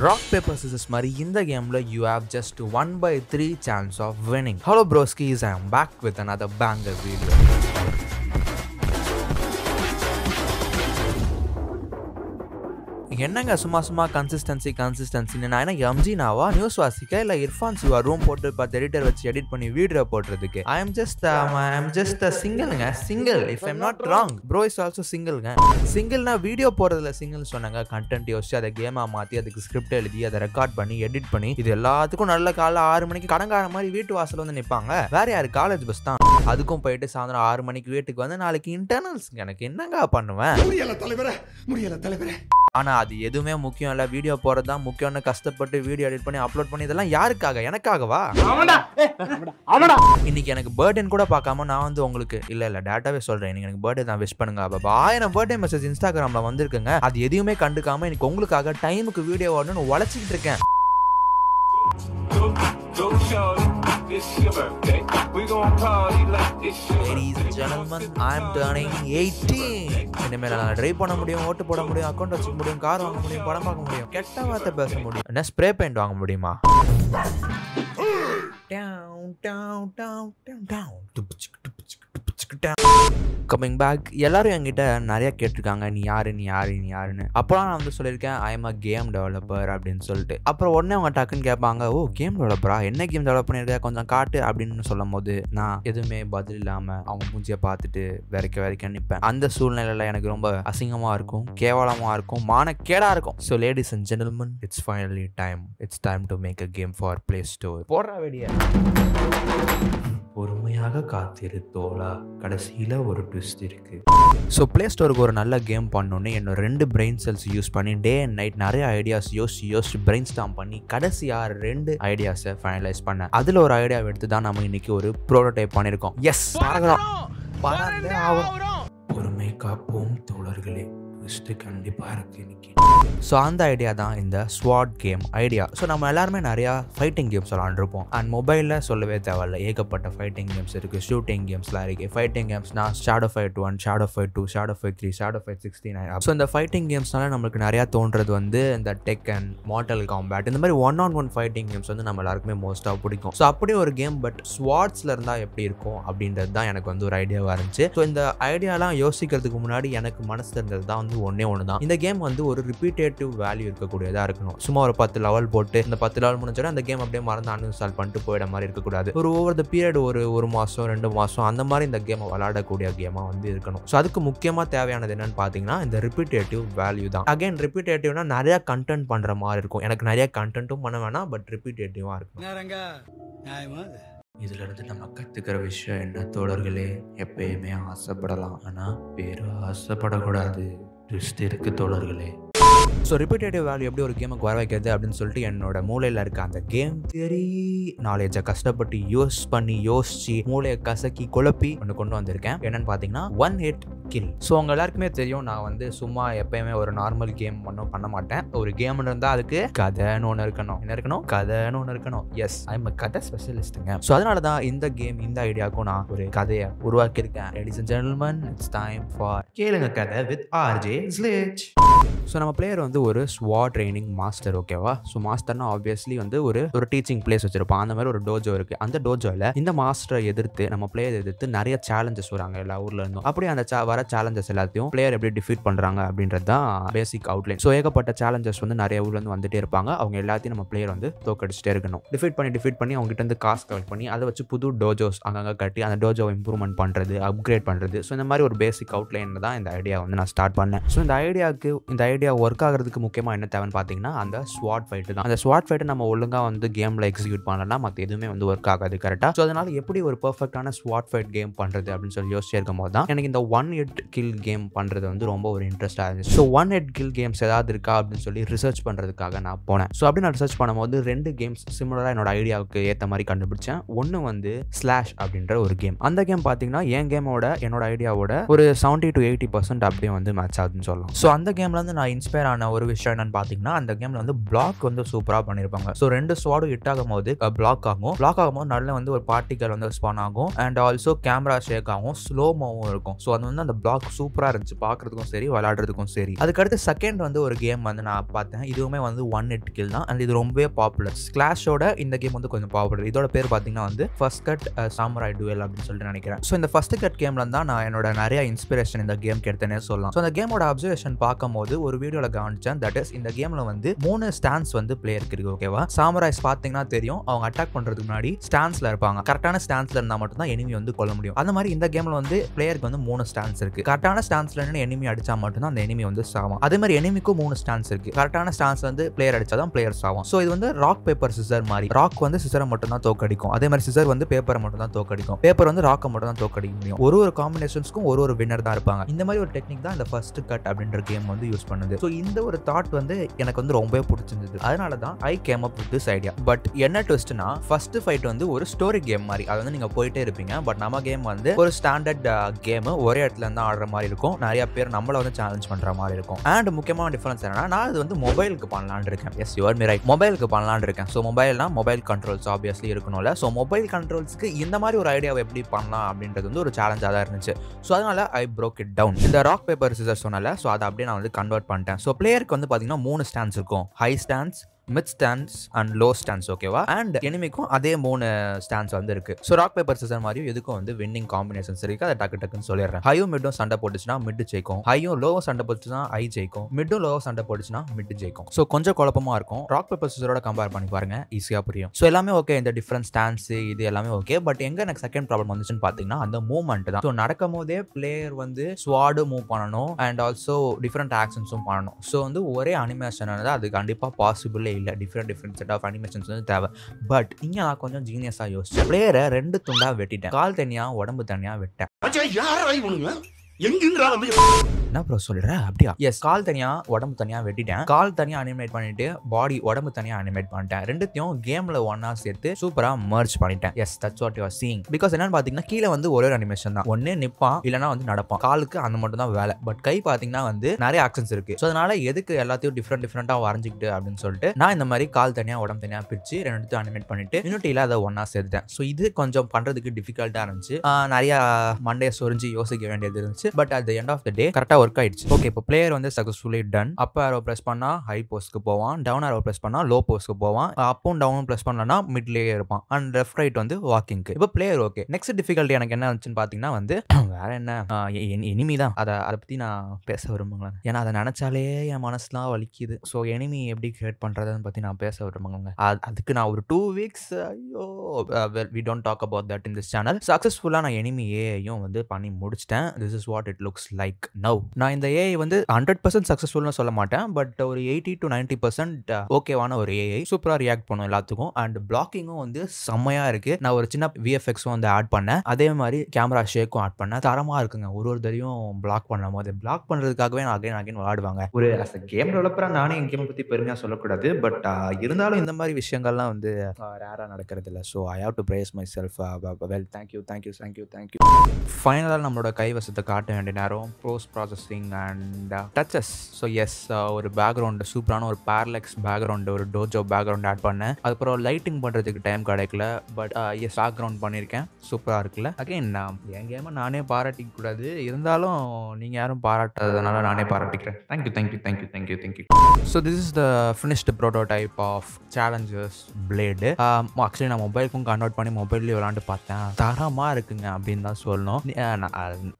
Rock paper சிசஸ் மாதிரி இந்த கேமில் you have just one by three chance of winning hello broskies I am back with another banger video என்னங்க சும்மா சும்மா consistency கன்சிஸ்டன்சின்னு நான் என்ன எம்ஜினாவா நியூஸ் வாசிக்க? இல்லை இர்ஃபான் சிவா ரூம் போட்டு பார்த்து எடிட்டர் வச்சு எடிட் பண்ணி வீடியோ போடுறதுக்கு I am just I am just சிங்கிள்ங்க single if I'm not wrong bro is also சிங்கிள்ங்க சிங்கிள்னா வீடியோ போடுறதுல சிங்கிள் சொன்னாங்க. கண்டென்ட் யோசிச்சு அதை கேமாக மாற்றி அதுக்கு ஸ்கிரிப்ட் எழுதி அதை ரெக்கார்ட் பண்ணி எடிட் பண்ணி இது எல்லாத்துக்கும் நல்ல காலைல ஆறு மணிக்கு கடங்கார மாதிரி வீட்டு வாசல் வந்து நிற்பாங்க வேற யாரு? காலேஜ் பஸ் தான். அதுக்கும் போயிட்டு சாயந்தரம் ஆறு மணிக்கு வீட்டுக்கு வந்து நாளைக்கு இன்டர்னல்ஸ் எனக்கு என்னங்க பண்ணுவேன்? முடியல தலைவரே முடியல தலைவரே. ஆனா அது எதுவுமே முக்கியம் இல்ல வீடியோ போறது தான் முக்கியம்னு கஷ்டப்பட்டு வீடியோ எடிட் பண்ணி அப்லோட் பண்ணி இதெல்லாம் யாருக்காக எனக்காகவா இன்னைக்கு எனக்கு பர்த்டேன்னு கூட பார்க்காம நான் வந்து உங்களுக்கு இல்ல இல்ல டேட்டாவே சொல்றேன் இன்னைக்கு எனக்கு பர்த்டே தான் விஷ் பண்ணுங்க அப்ப ஆயிரம் பர்த்டே மெசேஜ் இன்ஸ்டாகிராம்ல வந்திருக்குங்க அது எதையுமே கண்டுக்காம இன்னைக்கு உங்களுக்காக டைமுக்கு வீடியோ வரணும்னு உழைச்சிக்கிட்டு இருக்கேன். It's your birthday. We gon' party like it's your Ladies and gentlemen, I'm turning 18. இனிமேல் நான் ட்ரைவ் பண்ண முடியும் ஓட்டு போட முடியும் அக்கௌண்ட் வச்சுக்க முடியும் கார் வாங்க முடியும் படம் பார்க்க முடியும் கெட்ட வார்த்தை பேச முடியும். என்ன ஸ்ப்ரே பெயிண்ட் வாங்க முடியுமா? கம்மிங் பேக் எல்லாரும் என்கிட்ட நிறைய கேட்டிருக்காங்க. நீ யாரு நீ யாரு நீ யாருன்னு. அப்போலாம் நான் வந்து சொல்லியிருக்கேன் I am a game developer அப்படின்னு சொல்லிட்டு. அப்புறம் உடனே அவங்க டக்குன்னு கேட்பாங்க ஓ கேம் டெவலப்பரா என்ன கேம் டெவலப் பண்ணியிருக்க? கொஞ்சம் காட்டு அப்படின்னு சொல்லும் போது நான் எதுவுமே பதில் இல்லாமல் அவங்க மூஞ்சியை பார்த்துட்டு வரைக்க வரைக்க நிற்பேன் அந்த சூழ்நிலையில் எனக்கு ரொம்ப அசிங்கமாக இருக்கும் கேவலமாக இருக்கும் மானக்கேடாக இருக்கும். So ladies and gentleman it's finally time it's time to make a game for play store போடுற வெடியா. பொறுமையாக காத்திரு கடைசியில் ஒரு ட்விஸ்ட் இருக்கு. ஸோ ப்ளே ஸ்டோருக்கு ஒரு நல்ல கேம் பண்ணோன்னே என்னோட ரெண்டு பிரெயின் செல்ஸ் யூஸ் பண்ணி டே அண்ட் நைட் நிறைய ஐடியாஸ் யோசிச்சு யோசிச்சு பிரெயின் ஸ்டாம் பண்ணி கடைசியாக ரெண்டு ஐடியாஸை ஃபைனலைஸ் பண்ணேன். அதில் ஒரு ஐடியாவை எடுத்து தான் நம்ம இன்னைக்கு ஒரு ப்ரோட்டோடைப் பண்ணியிருக்கோம். எஸ் பறக்கிறோம். பறந்தே ஆகும் பொறுமை காப்போம் தோழர்களே. ட்விஸ்ட்டு கண்டிப்பாக இருக்குது இன்றைக்கி ஸோ அந்த ஐடியா தான் இந்த ஸ்வாட் கேம் ஐடியா ஸோ நம்ம எல்லாருமே நிறையா ஃபைட்டிங் கேம்ஸ் விளாண்டுருப்போம் அண்ட் மொபைலில் சொல்லவே தேவையில்ல. ஏகப்பட்ட ஃபைட்டிங் கேம்ஸ் இருக்குது ஷூட்டிங் கேம்ஸ்லாம் இருக்குது fighting கேம்ஸ்னா shadow fight one shadow fight two shadow fight three shadow fight sixty nine so இந்த ஃபைட்டிங் கேம்ஸ்னால நம்மளுக்கு நிறையா தோன்றது வந்து இந்த டெக் அண்ட் மார்டல் காம்பேட் இந்த மாதிரி one on one fighting games வந்து நம்ம எல்லாருக்குமே மோஸ்ட்டாக பிடிக்கும். ஸோ அப்படி ஒரு கேம் பட் ஸ்வாட்ஸில் இருந்தால் எப்படி இருக்கும் அப்படின்றது தான் எனக்கு வந்து ஒரு ஐடியாவாக இருந்துச்சு. ஸோ இந்த ஐடியாலாம் யோசிக்கிறதுக்கு முன்னாடி எனக்கு மனசு இருந்தது தான் வந்து ஒன்றே ஒன்று தான் இந்த கேம் வந்து ஒரு ரிப்பீட்டேட்டிவ் வேல்யூ இருக்கக்கூடியதாக இருக்கணும். சும்மா ஒரு பத்து லெவல் போட்டு இந்த பத்து லெவல் முடிஞ்சோட அந்த கேம் அப்படியே மறந்து அன்இன்ஸ்டால் பண்ணிட்டு போயிட மாதிரி இருக்கக்கூடாது. ஒரு ஓவர் த பீரியட் ஒரு ஒரு மாதம் ரெண்டு மாதம் அந்த மாதிரி இந்த கேமை விளாடக்கூடிய கேமாக வந்து இருக்கணும். ஸோ அதுக்கு முக்கியமாக தேவையானது என்னன்னு பார்த்தீங்கன்னா இந்த ரிப்பீட்டேட்டிவ் வேல்யூ தான். அகைன் ரிப்பீட்டேட்டிவ்னா நிறைய கண்டென்ட் பண்ணுற மாதிரி இருக்கும். எனக்கு நிறைய கண்டென்ட்டும் பண்ண வேணாம் பட் ரிப்பீட்டேட்டிவாக இருக்கும் நேரங்க நியாயமா இது? இதுல இருந்து நம்ம கத்துக்கிற விஷயம் என்ன தோழர்களே? எப்பயுமே ஆசைப்படலாம். ஆனா பேரு ஆசைப்படக்கூடாது. ட்விஸ்ட் இருக்கு தோழர்களே ஸோ ரிப்பீட்டேட்டிவ் வேல்யூ எப்படி ஒரு கேமுக்கு வர வைக்கிறது அப்படின்னு சொல்லிட்டு என்னோட மூளையில் இருக்க அந்த கேம் தியரி நாலேஜை கஷ்டப்பட்டு யூஸ் பண்ணி யோசிச்சு மூளையை கசக்கி குழப்பி ஒன்று கொண்டு வந்திருக்கேன். என்னன்னு பார்த்தீங்கன்னா ஒன் ஹிட் கில் ஸோ உங்கள் எல்லாருக்குமே தெரியும் நான் வந்து சும்மா எப்பயுமே ஒரு நார்மல் கேம் ஒன்றும் பண்ண மாட்டேன். ஒரு கேம் இருந்தால் அதுக்கு கதைன்னு ஒன்று இருக்கணும். என்ன இருக்கணும்? கதைன்னு ஒன்று இருக்கணும். எஸ் ஐம் கதை ஸ்பெஷலிஸ்ட்டுங்க ஸோ அதனால தான் இந்த கேம் இந்த ஐடியாவுக்கும் நான் ஒரு கதையை உருவாக்கியிருக்கேன். Ladies and gentleman it's time for கேளுங்க கதை வித் ஆர்ஜே ஸ்லேஜ் ஸோ நம்ம பிளேயர் வந்து ஒரு ஸ்வா ட்ரைனிங் மாஸ்டர் ஓகேவா ஸோ மாஸ்டர்னா ஆப்வியஸ்லி வந்து ஒரு ஒரு டீச்சிங் பிளேஸ் வச்சிருப்பான். அந்த மாதிரி ஒரு டோஜோ இருக்கு. அந்த டோஜோவில் இந்த மாஸ்டரை எதிர்த்து நம்ம பிளேயர் எதிர்த்து நிறைய சேலஞ்சஸ் வராங்க எல்லா ஊர்ல இருந்தும். அப்படியே அந்த வர சேலஞ்சஸ் எல்லாத்தையும் பிளேயர் எப்படி டிஃபீட் பண்றாங்க அப்படின்றது தான் பேசிக் அவுட்லைன் ஸோ ஏகப்பட்ட சேலஞ்சஸ் வந்து நிறைய ஊர்ல இருந்து வந்துட்டே இருப்பாங்க. அவங்க எல்லாத்தையும் நம்ம பிளேயர் வந்து தோக்கடிச்சிட்டே இருக்கணும். டிஃபீட் பண்ணி டிஃபீட் பண்ணி அவங்க கிட்ட இருந்து காசு கலெக்ட் பண்ணி அதை வச்சு புது டோஜோஸ் அங்கங்க கட்டி அந்த டோஜோவை இம்ப்ரூவ்மெண்ட் பண்றது அப்கிரேட் பண்றது. ஸோ இந்த மாதிரி ஒரு பேசிக் அவுட்லைன் தான் இந்த ஐடியா வந்து நான் ஸ்டார்ட் பண்ணேன். ஸோ இந்த ஐடியாவுக்கு இந்த ஐடியா ஒர்க் ஆகிறதுக்கு முக்கியமாக என்ன தேவைன்னு பார்த்தீங்கன்னா அந்த ஸ்வாட் ஃபைட்டு தான். அந்த ஸ்வாட் ஃபைட்டை நம்ம ஒழுங்காக வந்து கேமில் எக்ஸிக்யூட் பண்ணலாம். மற்ற எதுவுமே வந்து ஒர்க் ஆகாது கரெக்டாக ஸோ அதனால் எப்படி ஒரு பர்ஃபெக்டான ஸ்வாட் ஃபைட் கேம் பண்ணுறது அப்படின்னு சொல்லி யோசிச்சு இருக்கும் போது தான் எனக்கு இந்த ஒன் ஹெட் கில் கேம் பண்ணுறது வந்து ரொம்ப ஒரு இன்ட்ரெஸ்டாக இருந்துச்சு. So one head kill games ஏதாவது இருக்கா அப்படின்னு சொல்லி ரிசர்ச் பண்ணுறதுக்காக நான் போனேன். ஸோ அப்படி நான் ரிசர்ச் பண்ணும்போது ரெண்டு கேம்ஸ் சிமிலராக என்னோட ஐடியாவுக்கு ஏற்ற மாதிரி கண்டுபிடிச்சேன். ஒன்று வந்து ஸ்லாஷ் அப்படின்ற ஒரு கேம் அந்த கேம் பார்த்தீங்கன்னா என் கேமோட என்னோட ஐடியாவோட ஒரு செவன்ட்டி டு எயிட்டி பர்சன்ட் அப்படியே வந்து மேட்ச் ஆகுதுன்னு சொல்லலாம். ஸோ அந்த கேம்லேருந்து நான் நான் இன்ஸ்பயர் ஆன ஒரு விஷயம் என்னன்னு பார்த்தீங்கன்னா அந்த கேமில் வந்து பிளாக் வந்து சூப்பராக பண்ணியிருப்பாங்க ஸோ ரெண்டு ஸ்வாடும் ஹிட் ஆகும் போது பிளாக் ஆகும். பிளாக் ஆகும்போது நல்ல வந்து ஒரு பார்ட்டிகல் வந்து ஸ்பான் ஆகும். அண்ட் ஆல்சோ கேமரா ஷேக் ஆகும். ஸ்லோமோவும் இருக்கும். ஸோ அது வந்து அந்த பிளாக் சூப்பராக இருந்துச்சு. பார்க்கறதுக்கும் சரி விளையாடுறதுக்கும் சரி. அதுக்கடுத்து செகண்ட் வந்து ஒரு கேம் வந்து நான் பார்த்தேன். இதுவுமே வந்து ஒன் இட் கில் தான். அண்ட் இது ரொம்பவே பாப்புலர் ஸ்கிளாஷோட இந்த கேம் வந்து கொஞ்சம் பாப்புலர் இதோட பேர் பார்த்தீங்கன்னா வந்து ஃபர்ஸ்ட் கட் சாமராய் டுவெல் அப்படின்னு சொல்லிட்டு நினைக்கிறேன். ஸோ இந்த ஃபர்ஸ்ட் கட் கேம்ல தான் நான் என்னோட நிறைய இன்ஸ்பிரேஷன் இந்த கேம் எடுத்தேனே சொல்லலாம். ஸோ அந்த கேமோட அப்சர்வேஷன் பார்க்கும்போது ஒரு வீடியோவில் கவனிச்சேன் தட் இஸ் இந்த கேமில் வந்து மூணு ஸ்டாண்ட்ஸ் வந்து பிளேயருக்கு இருக்கு ஓகேவா சாமராய்ஸ் பார்த்தீங்கன்னா தெரியும். அவங்க அட்டாக் பண்ணுறதுக்கு முன்னாடி ஸ்டான்ஸில் இருப்பாங்க. கரெக்டான ஸ்டான்ஸில் இருந்தால் மட்டும் தான் எனிமி வந்து கொல்ல முடியும். அந்த மாதிரி இந்த கேமில் வந்து பிளேயருக்கு வந்து மூணு ஸ்டான்ஸ் இருக்கு. கரெக்டான ஸ்டான்ஸில் நின்று எனிமி அடிச்சா மட்டும் தான் அந்த எனிமி வந்து சாவும் அதே மாதிரி எனிமிக்கும் மூணு ஸ்டான்ஸ் இருக்கு. கரெக்டான ஸ்டான்ஸ் வந்து பிளேயர் அடிச்சா தான் பிளேயர் சாவும் ஸோ இது வந்து ராக் பேப்பர் சிசர் மாதிரி. ராக் வந்து சிசரை மட்டும் தான் தோக்கடிக்கும். அதே மாதிரி சிசர் வந்து பேப்பரை மட்டும் தான் தோக்கடிக்கும். பேப்பர் வந்து ராக்கை மட்டும் தான் தோக்கடிக்க முடியும். ஒரு ஒரு காம்பினேஷன்ஸ்க்கும் ஒரு ஒரு வின்னர் தான் இருப்பாங்க. இந்த மாதிரி ஒரு டெக்னிக் தான் இந்த ஃபர்ஸ்ட் கட் அப்படின்ற கேம் வந்து யூஸ் பண்ணுது. ஸோ இந்த ஒரு தாட் வந்து எனக்கு வந்து ரொம்பவே பிடிச்சிருந்தது. அதனால தான் I came up with this idea but என்ன ட்விஸ்ட்னா ஃபர்ஸ்ட் ஃபைட் வந்து ஒரு ஸ்டோரி கேம் மாதிரி. அது வந்து நீங்கள் போயிட்டே இருப்பீங்க. பட் நம்ம கேம் வந்து ஒரு ஸ்டாண்டர்ட் கேம் uh, ஒரே இடத்துல இருந்து ஆடுற மாதிரி இருக்கும். நிறைய பேர் நம்மளை வந்து சேலஞ்ச் பண்ணுற மாதிரி இருக்கும். அண்ட் முக்கியமான டிஃபரன்ஸ் என்னன்னா நான் இது வந்து மொபைலுக்கு பண்ணலான்னு இருக்கேன். எஸ் யுவர் மீ ரைட் மொபைலுக்கு பண்ணலான்னு இருக்கேன். ஸோ மொபைல்னா மொபைல் கண்ட்ரோல்ஸ் ஆப்வியஸ்லி இருக்கணும்ல. ஸோ மொபைல் கண்ட்ரோல்ஸ்க்கு இந்த மாதிரி ஒரு ஐடியாவை எப்படி பண்ணலாம் அப்படின்றது வந்து ஒரு சேலஞ்சாக தான் இருந்துச்சு. ஸோ அதனால ஐ ப்ரோக் இட் டவுன் இந்த ராக் பேப்பர் சிசர் சொன்னல ஸோ அதை அப்படியே நான் வந்து கன்வெர்ட் பண்ணிட்டேன். ஸோ பிளேயருக்கு வந்து பார்த்தீங்கன்னா மூணு ஸ்டாண்ட்ஸ் இருக்கும். High stands mid stands and low stands ஓகேவா அண்ட் எனிமிக்கும் அதே மூணு ஸ்டாண்ட்ஸ் வந்து இருக்கு. ஸோ ராக் பேப்பர் சிசர் மாதிரியும் எதுக்கும் வந்து வின்னிங் காம்பினேஷன்ஸ் இருக்கு. அதை டக்கு டக்குன்னு சொல்லிடுறேன். ஹையும் மிட்டும் சண்டை போட்டுச்சுன்னா மிட் ஜெயிக்கும். ஹையும் லோவும் சண்டை போட்டுச்சுன்னா ஹை ஜெயிக்கும். மிட்டும் லோவும் சண்டை போட்டுச்சுன்னா மிட் ஜெயிக்கும். ஸோ கொஞ்சம் குழப்பமா இருக்கும். ராக் பேப்பர் சிசரோட கம்பேர் பண்ணி பாருங்க. ஈஸியாக புரியும். ஸோ எல்லாமே ஓகே இந்த டிஃப்ரெண்ட் ஸ்டாண்ட்ஸ் இது எல்லாமே ஓகே பட் எங்க எனக்கு செகண்ட் ப்ராப்ளம் வந்துச்சுன்னு பார்த்தீங்கன்னா அந்த மூவ்மெண்ட் தான். ஸோ நடக்கும் போதே பிளேயர் வந்து ஸ்வாடு மூவ் பண்ணணும். அண்ட் ஆல்சோ டிஃப்ரெண்ட் ஆக்ஷன்ஸும் பண்ணணும். ஸோ வந்து ஒரே அனிமேஷன் அது கண்டிப்பாக பாசிபிளே இல்லை different different set of animations வந்து தேவை. பட் இங்கே நான் கொஞ்சம் ஜீனியஸாக யோசிச்சேன். பிளேயரை ரெண்டு துண்டாக வெட்டிட்டேன். கால் தனியாக உடம்பு தனியாக வெட்டேன். என்ன ப்ரோ சொல்ற? அப்படியா? எஸ் கால் தனியா உடம்பு தனியா வெட்டிட்டேன். கால் தனியா அனிமேட் பண்ணிட்டு பாடி உடம்பு தனியா அனிமேட் பண்ணிட்டேன். ரெண்டுத்தையும் கேம்ல ஒன்னா சேர்த்து சூப்பரா மர்ஜ் பண்ணிட்டேன். Yes that's what you are seeing because என்னன்னு பாத்தீங்கன்னா கீழே வந்து ஒரே ஒரு அனிமேஷன் தான். ஒண்ணு நிப்பான் இல்லனா வந்து நடப்பான். காலுக்கு அந்த மட்டும் தான் வேலை. பட் கை பாத்தீங்கன்னா வந்து நிறைய ஆக்ஷன்ஸ் இருக்கு. ஸோ அதனால எதுக்கு எல்லாத்தையும் டிஃப்ரெண்ட் டிஃப்ரெண்டா வரைஞ்சிக்கிட்டு அப்படின்னு சொல்லிட்டு நான் இந்த மாதிரி கால் தனியா உடம்பு தனியா பிரிச்சு ரெண்டுத்தையும் அனிமேட் பண்ணிட்டு யூனிட்டியில அதை ஒன்னா சேர்த்தேன் ஸோ இது கொஞ்சம் பண்றதுக்கு டிஃபிகல்ட்டா இருந்துச்சு. நிறைய மண்டே சொரிஞ்சு யோசிக்க வேண்டியது இருந்துச்சு. But at end of the day கரெக்டாக ஒர்க் ஆயிடுச்சு. ஓகே இப்போ பிளேயர் வந்து successfully done up arrow press பண்ணா ஹை போஸ்ட்க்கு போவான். டவுன் ஆரோ ப்ரெஸ் பண்ணா லோ போஸ்ட்க்கு போவான். அப்பும் டவுன் ப்ரெஸ் பண்ணலன்னா மிட்லேயே இருப்பான். அண்ட் லெஃப்ட் ரைட் வந்து வாக்கிங்க்கு இப்போ பிளேயர் ஓகே நெக்ஸ்ட் டிஃபிகல்ட்டி எனக்கு என்ன இருந்துச்சுன்னு பார்த்தீங்கன்னா வந்து வேற என்ன? எனிமி தான். அதை அதை பற்றி நான் பேச விரும்புங்களேன். ஏன்னா அதை நினச்சாலே என் மனசுலாம் வலிக்குது. ஸோ எனிமி எப்படி கிரியேட் பண்ணுறதுன்னு பற்றி நான் பேச விரும்புங்க அது- அதுக்கு நான் ஒரு டூ வீக்ஸ் ஐயோ we don't talk about that in this channel சக்ஸஸ்ஃபுல்லாக நான் எனிமி ஏஐயும் வந்து பண்ணி முடிச்சிட்டேன். This is what it looks like now நான் இந்த ஏஐ வந்து ஹண்ட்ரட் பர்சன்ட் சக்ஸஸ்ஃபுல்னு சொல்ல மாட்டேன் பட் ஒரு எயிட்டி டு நைன்டி பர்சன்ட் ஓகேவான ஒரு ஏஐ சூப்பராக ரியாக்ட் பண்ணும் எல்லாத்துக்கும். அண்ட் பிளாக்கிங்கும் வந்து செம்மையாக இருக்குது நான் ஒரு சின்ன விஎஃப்எக்ஸும் வந்து ஆட் பண்ணேன். அதே மாதிரி கேமரா ஷேக்கும் ஆட் பண்ணேன். தரமாக இருக்குங்க. ஒரு ஒரு தடையும் பிளாக் பண்ணும் போது. பிளாக் பண்ணுறதுக்காகவே நான் அகைன் அகைன் விளாடுவாங்க ஒரு அஸ் அ கேம் டெவலப்பராக நானே என் கேமை பற்றி பெருமையாக சொல்லக்கூடாது. பட் uh, இருந்தாலும் இந்த மாதிரி விஷயங்கள்லாம் வந்து ரேராக நடக்கிறது இல்லை so I have to brace myself well thank you thank you thank you thank you ஃபைனலாக நம்மளோட கைவசத்தை காட்ட வேண்டிய நேரம் bros processing and touches so yes ஒரு பேக்ரவுண்டு சூப்பரான ஒரு பேரலெக்ஸ் பேக்ரவுண்டு ஒரு டோஜோ பேக்ரவுண்ட் ஆட் பண்ணேன். அதுக்கப்புறம் லைட்டிங் பண்ணுறதுக்கு டைம் கிடைக்கல பட் எஸ் பேக்ரவுண்ட் பண்ணியிருக்கேன். சூப்பராக இருக்குல்ல. அகைன் என் கேமை நானே பாராட்டிக்க கூடாது இருந்தாலும் நீங்கள் யாரும் பாராட்டாததுனால நானே பாராட்டிக்கிறேன். Thank you thank you thank you thank you thank you so this is the finished prototype of challenges blade actually நான் மொபைலுக்கும் கன்வெர்ட் பண்ணி மொபைல்லேயே விளாண்டு பார்த்தேன். தரமாக இருக்குங்க அப்படின்னு தான் சொல்லணும்.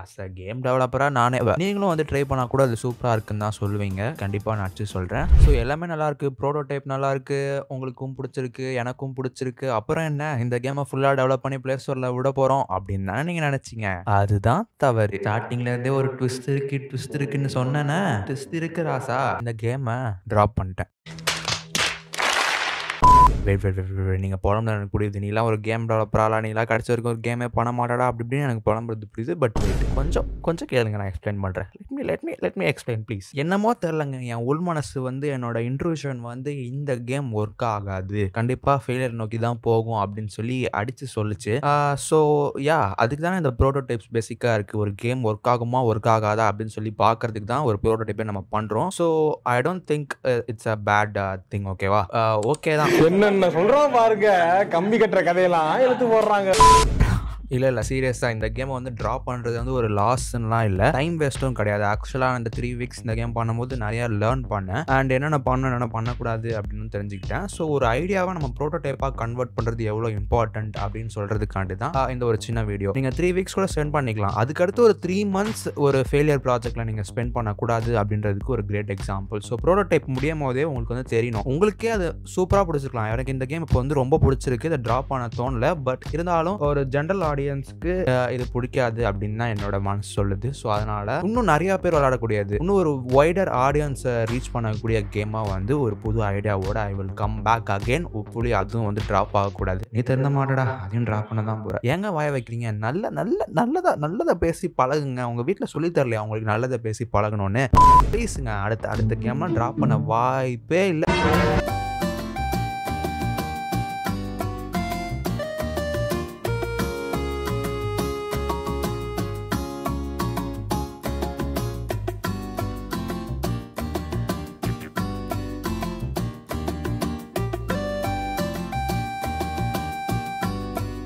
அஸ் அ கேம் டெவலப்பராக நானே நீங்களும் வந்து ட்ரை பண்ணால் கூட அது சூப்பராக இருக்குன்னு தான் சொல்லுவீங்க. கண்டிப்பாக நான் அடிச்சு சொல்கிறேன் ஸோ எல்லாமே நல்லாயிருக்கு ப்ரோட்டோடைப் நல்லாயிருக்கு உங்களுக்கும் பிடிச்சிருக்கு எனக்கும் பிடிச்சிருக்கு. அப்புறம் என்ன? இந்த கேமை ஃபுல்லாக டெவலப் பண்ணி பிளே ஸ்டோரில் விட போகிறோம் அப்படின்னு தானே நீங்கள் நினச்சிங்க? அதுதான் தவறு. ஸ்டார்டிங்லேருந்தே ஒரு ட்விஸ்ட் இருக்கு ட்விஸ்ட் இருக்குன்னு சொன்னேனே. ட்விஸ்ட் இருக்கு ராசா. இந்த கேமை ட்ராப் பண்ணிட்டேன். வெயிட் வெயிட் வெயிட் வெயிட் நீங்கள் புலம்புறது எனக்கு புரியுது. நீலாம் ஒரு கேம் டெவலப்பராலா நீலாம் கடைசி வரைக்கும் ஒரு கேமே பண்ண மாட்டாடா அப்படி இப்படின்னு எனக்கு புலம்புறது புரியுது. பட் வெயிட் கொஞ்சம் கொஞ்சம் கேளுங்க நான் எக்ஸ்பிளைன் பண்ணுறேன் let me let me let me explain please என்னமோ தெரிலங்க என் உள் மனசு வந்து என்னோட இன்ட்ரூஷன் வந்து இந்த கேம் ஒர்க் ஆகாது. கண்டிப்பாக ஃபெயிலியர் நோக்கி தான் போகும் அப்படின்னு சொல்லி அடித்து சொல்லுச்சு. ஸோ யா அதுக்கு தானே இந்த ப்ரோட்டோடைப்ஸ் பேசிக்காக இருக்குது ஒரு கேம் ஒர்க் ஆகுமா ஒர்க் ஆகாதா அப்படின்னு சொல்லி பார்க்கறதுக்கு தான் ஒரு ப்ரோட்டோடைப்பே நம்ம பண்ணுறோம் so I don't think it's a bad thing ஓகேவா ஓகே தான். என்னென்ன சொல்றோம் பாருங்க. கம்பி கட்டுற கதையெல்லாம் எழுத்து போடுறாங்க. இல்லை இல்லை சீரியஸாக இந்த கேமை வந்து ட்ராப் பண்ணுறது வந்து ஒரு லாஸ்லாம் இல்லை. டைம் வேஸ்ட்டும் கிடையாது. ஆக்சுவலாக அந்த த்ரீ வீக்ஸ் இந்த கேம் பண்ணும்போது நிறையா லேர்ன் பண்ணேன். அண்ட் என்னென்ன பண்ண என்னென்ன பண்ணக்கூடாது அப்படின்னு தெரிஞ்சுக்கிட்டேன். ஸோ ஒரு ஐடியாவை நம்ம ப்ரோட்டோடைப்பாக கன்வெர்ட் பண்ணுறது எவ்வளோ இம்பார்ட்டன்ட் அப்படின்னு சொல்கிறதுக்காண்டி தான் இந்த ஒரு சின்ன வீடியோ நீங்கள் த்ரீ வீக்ஸ் கூட ஸ்பெண்ட் பண்ணிக்கலாம். அதுக்கடுத்து ஒரு த்ரீ மந்த்ஸ் ஒரு ஃபெயிலியர் ப்ராஜெக்ட்டில் நீங்கள் ஸ்பெண்ட் பண்ணக்கூடாது அப்படின்றதுக்கு ஒரு கிரேட் எக்ஸாம்பிள் ஸோ ப்ரோட்டோடைப் முடியும் போதே உங்களுக்கு வந்து தெரியணும். உங்களுக்கே அது சூப்பராக பிடிச்சிருக்கலாம். எனக்கு இந்த கேம் இப்போ வந்து ரொம்ப பிடிச்சிருக்கு. இதை ட்ராப் பண்ண தோணல. பட் இருந்தாலும் ஒரு ஜென்ரல் ஆடியன்ஸ்க்கு இது பிடிக்காது அப்படின்னு தான் என்னோட மனசு சொல்லுது. ஸோ அதனால இன்னும் நிறைய பேர் விளையாடக்கூடியது. இன்னும் ஒரு ஒய்டர் ஆடியன்ஸை ரீச் பண்ணக்கூடிய கேமாக வந்து ஒரு புது ஐடியாவோட I will come back again உப்புலி அதுவும் வந்து ட்ராப் ஆகக்கூடாது. நீ தெரிந்த மாட்டடா அதையும் ட்ராப் பண்ண தான் போகிறேன் ஏங்க வாய வைக்கிறீங்க? நல்ல நல்ல நல்லதா நல்லதை பேசி பழகுங்க. உங்கள் வீட்டில் சொல்லி தரலையா? உங்களுக்கு நல்லதை பேசி பழகணும்னு. ப்ளீஸுங்க அடுத்த அடுத்த கேம்லாம் ட்ராப் பண்ண வாய்ப்பே இல்லை.